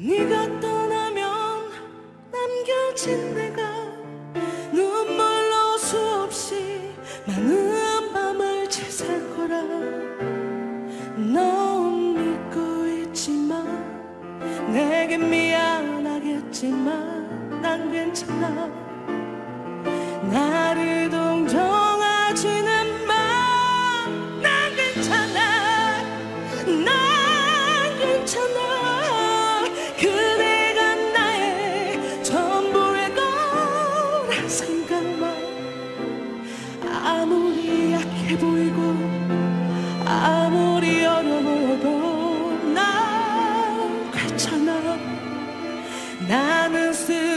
네가 떠나면 남겨진 내 내게 미안하겠지만 난 괜찮아. 나를 동정하지는 마난 괜찮아. 난 괜찮아. 그대가 나의 전부일 거라 생각만 아무리 약해 보이고 아무리 어려워 나는 슬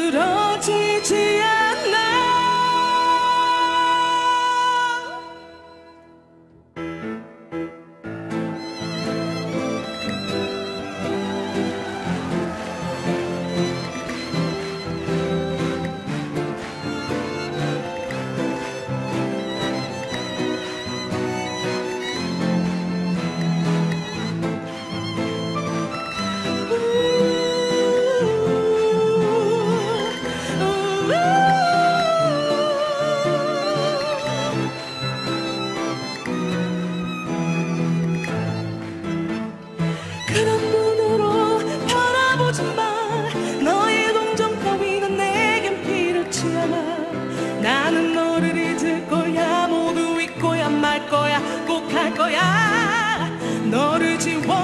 할 거야. 너를 지워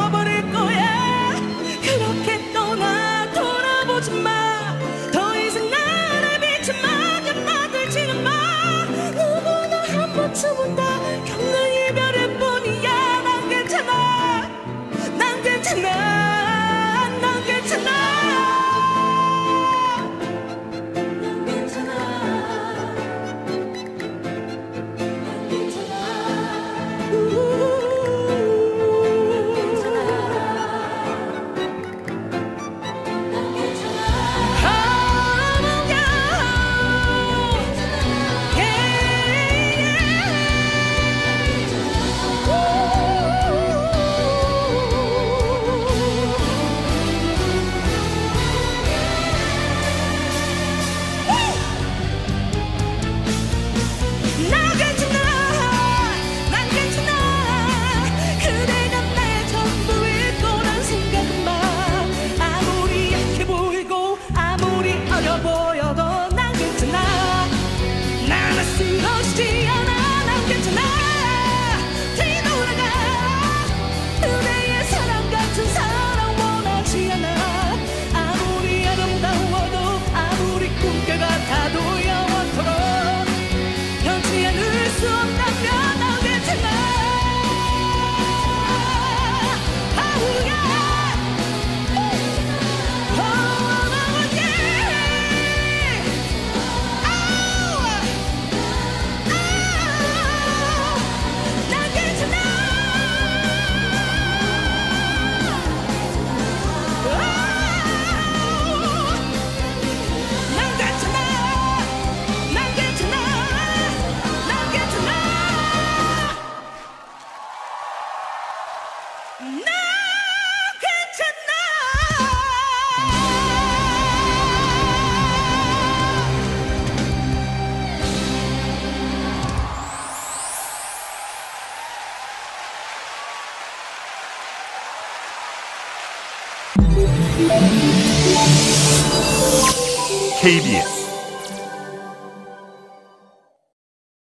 KBS